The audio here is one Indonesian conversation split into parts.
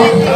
Cristo.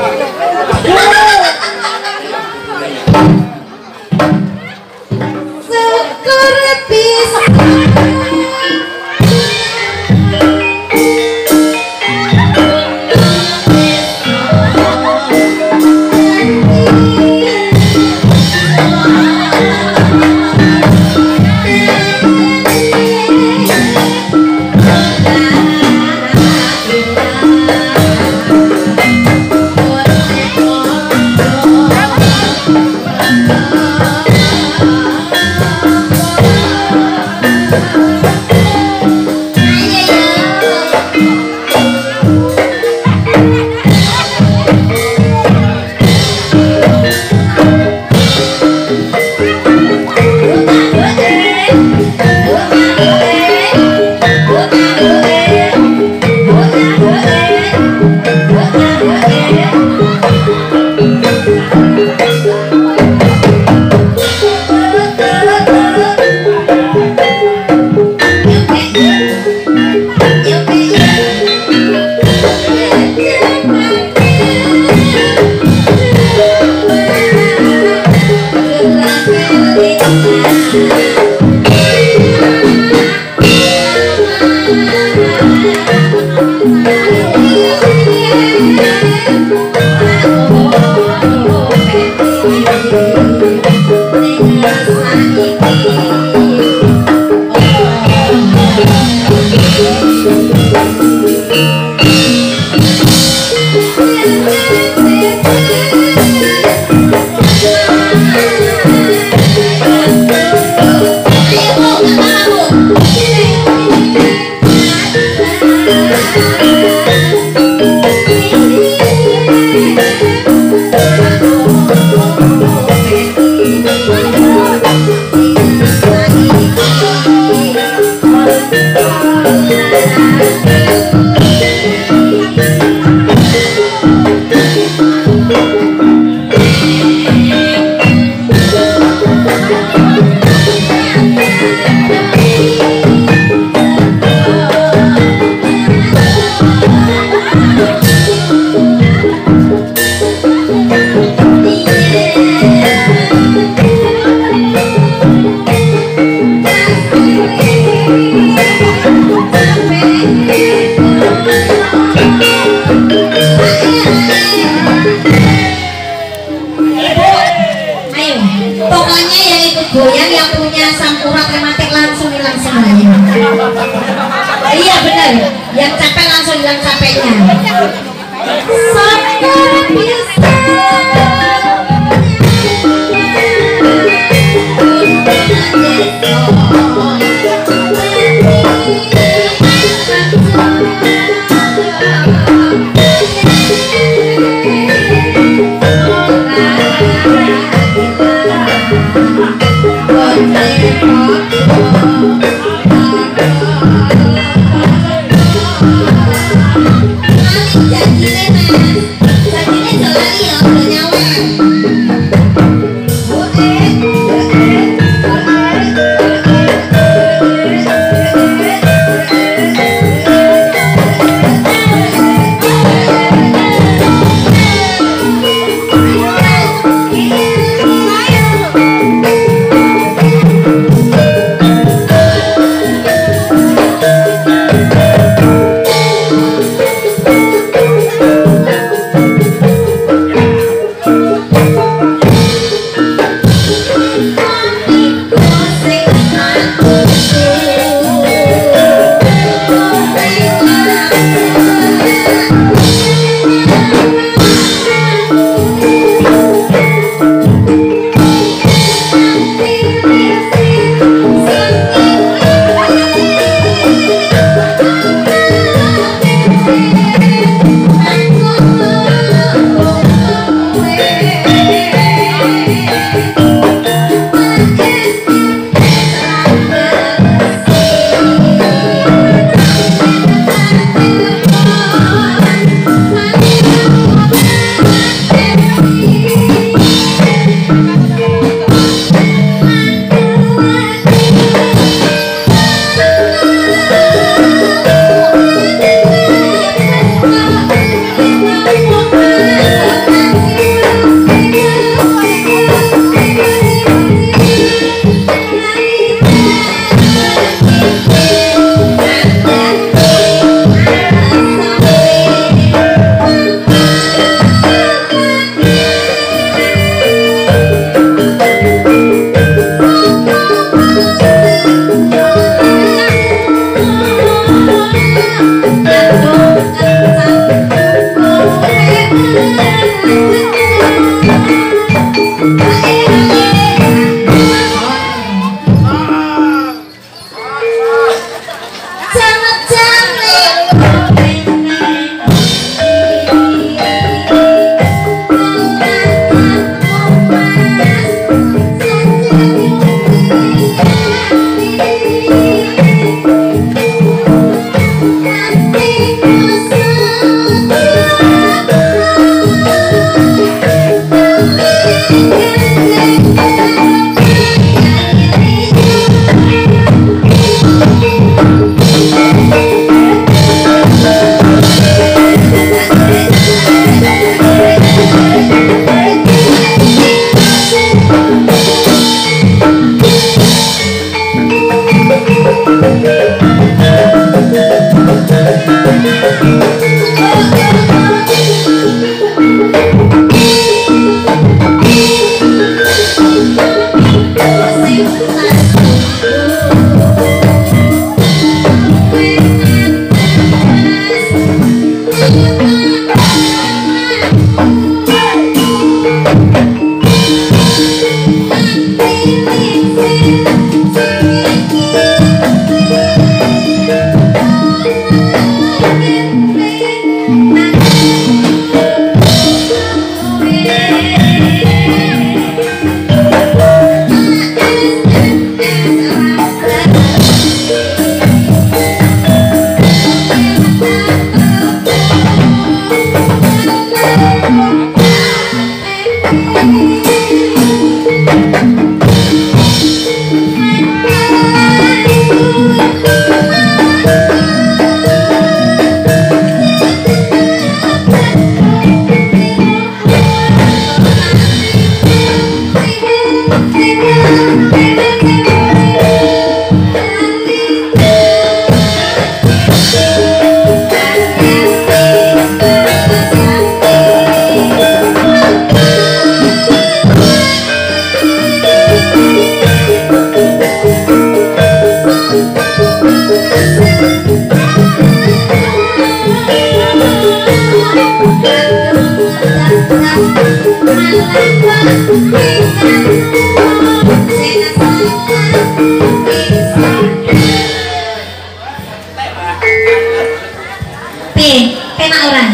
P, penak orang.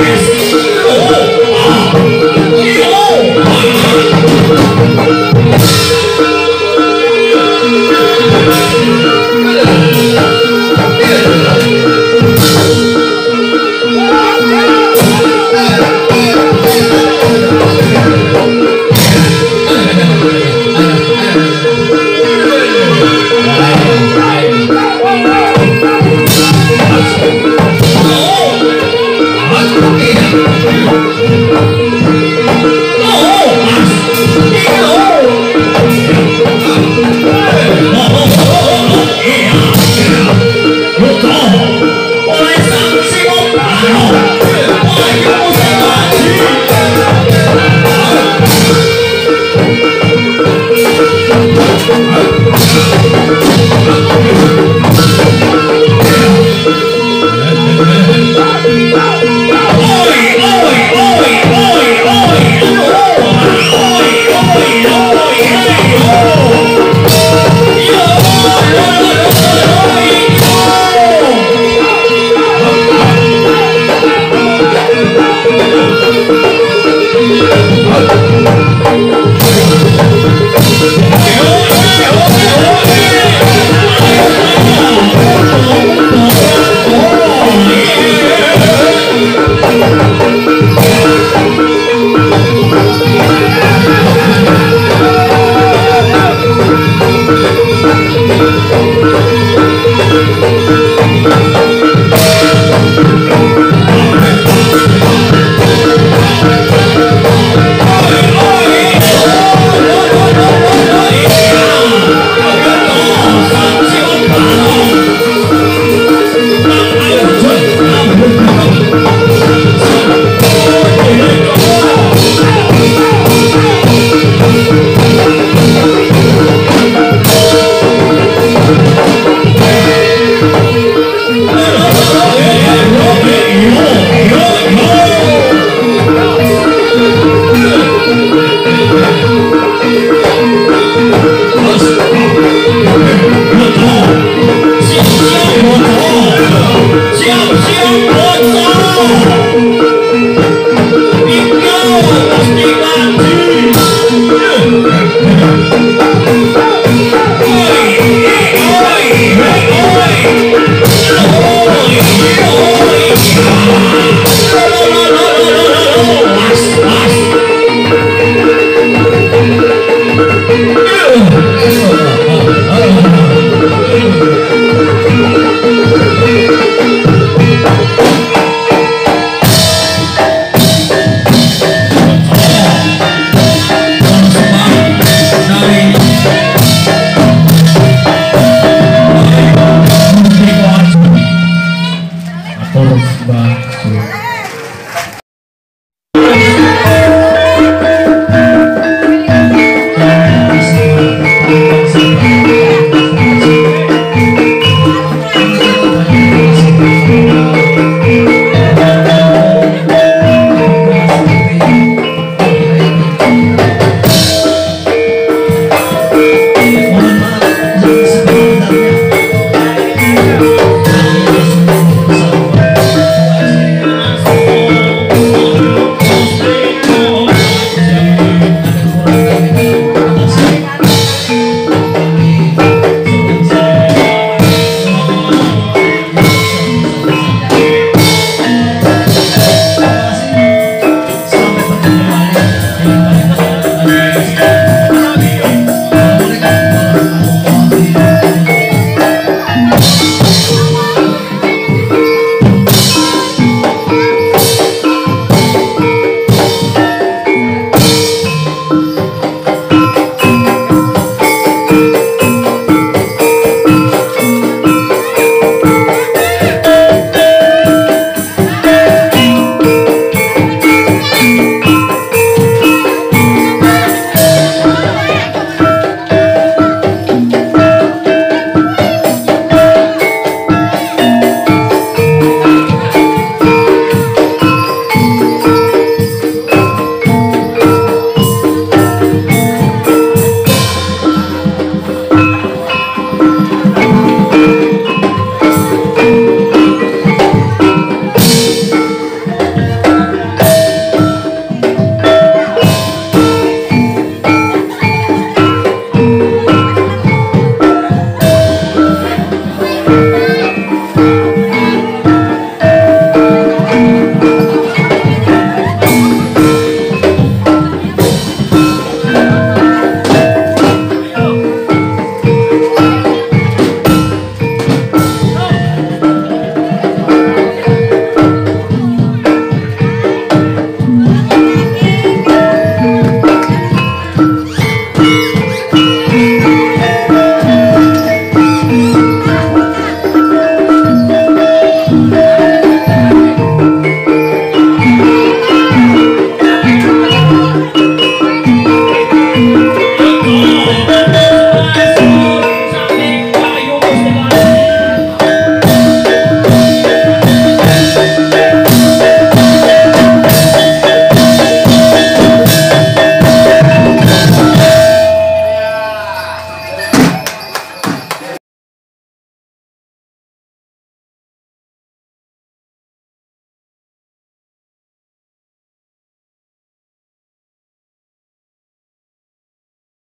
Yes.